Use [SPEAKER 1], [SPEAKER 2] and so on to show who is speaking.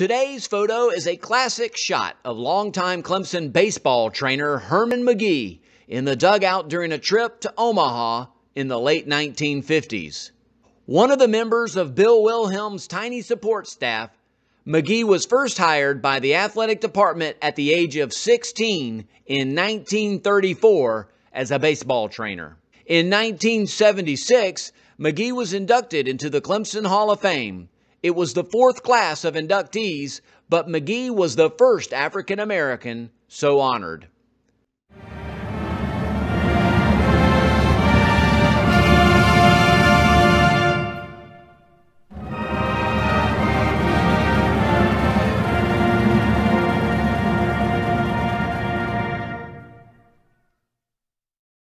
[SPEAKER 1] Today's photo is a classic shot of longtime Clemson baseball trainer Herman McGee in the dugout during a trip to Omaha in the late 1950s. One of the members of Bill Wilhelm's tiny support staff, McGee was first hired by the athletic department at the age of 16 in 1934 as a baseball trainer. In 1976, McGee was inducted into the Clemson Hall of Fame. It was the fourth class of inductees, but McGee was the first African American so honored.